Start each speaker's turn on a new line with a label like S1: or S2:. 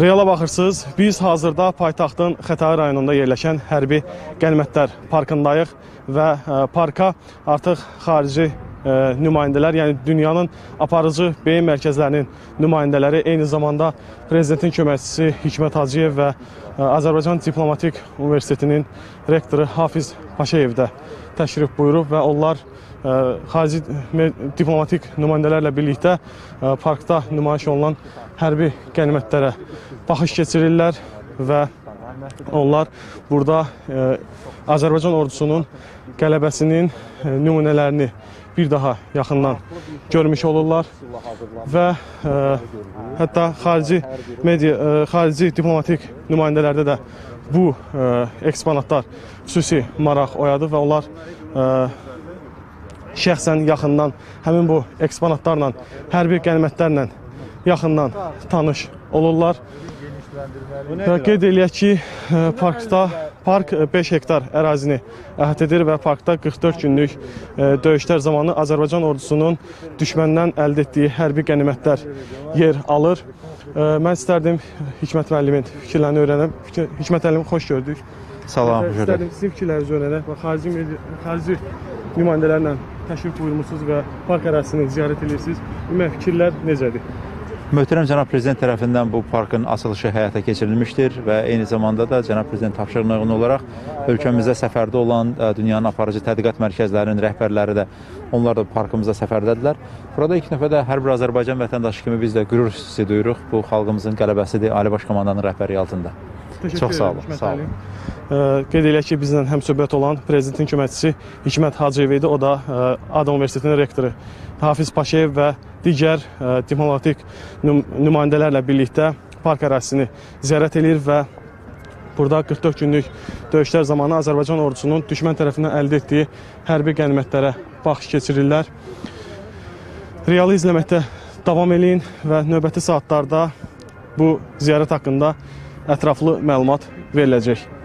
S1: Reala baxırsınız. Biz hazırda paytaxtın Xətai rayonunda yerləşən hərbi qənimətlər parkındayıq və ə, parka artıq xarici nümayəndələr, yəni dünyanın aparıcı beyin mərkəzlərinin nümayəndələri, eyni zamanda prezidentin köməkçisi Hikmət Hacıyev və ə, Azərbaycan Diplomatik Universitetinin rektoru Hafiz Paşayev də təşrif buyurub və onlar ə, xarici diplomatik nümayəndələrlə birlikdə parkda nümayiş olunan hərbi qənimətlərə baxış keçirirlər və onlar burada Azərbaycan ordusunun qələbəsinin nümunələrini bir daha yaxından görmüş olurlar və ə, hətta xarici media, ə, xarici diplomatik nümayəndələrdə də bu ə, eksponatlar xüsusi maraq oyadı və onlar ə, şəxsən yaxından həmin bu eksponatlarla, hərbi qənimətlərlə yaxından tanış olurlar. Qeyd eləyək ki, ə, parkda park ə, 5 hektar ərazini əhatə edir və parkda 44 günlük ə, döyüşlər zamanı Azərbaycan ordusunun düşməndən əldə etdiyi hərbi qənimətlər yer alır. Mən istərdim Hikmət müəllimin fikirlərini öyrənəm. Fikir- Hikmət müəllim xoş gördük.
S2: Salam, görək.
S1: İstərdim sizin fikirlərinizi öyrənək və xarici xarici nümayəndələrlə təşrif buyurmusunuz və park ərazisini ziyarət edirsiniz. Ümumi fikirlər necədir?
S2: Möhtərəm cənab prezident tərəfindən bu parkın açılışı həyata keçirilmişdir və eyni zamanda da cənab prezident tapşırığına uyğun olaraq ölkəmizdə səfərdə olan ə, dünyanın aparıcı tədqiqat mərkəzlərinin rəhbərləri də onlar da parkımızda səfərdədirlər. Burada ilk dəfə də hər bir Azərbaycan vətəndaşı kimi biz də qürur hissi duyuruq. Bu xalqımızın qələbəsidir Ali Baş Komandanın rəhbərliyi altında.
S1: Təşəkkür
S2: Çox sağ olun,
S1: Hikmət
S2: sağ olun.
S1: Qeyd eləyək ki, bizlə həmsöhbət olan prezidentin köməkçisi Hikmət Hacıyev idi. O da Adam Universitetinin rektoru Hafiz Paşayev və digər diplomatik nüm nümayəndələrlə birlikdə park ərazisini ziyarət edir və burada 44 günlük döyüşlər zamanı Azərbaycan ordusunun düşmən tərəfindən əldə etdiyi hərbi qənimətlərə baxış keçirirlər. Realı izləməkdə davam eləyin və növbəti saatlarda bu ziyarət haqqında ətraflı məlumat veriləcək.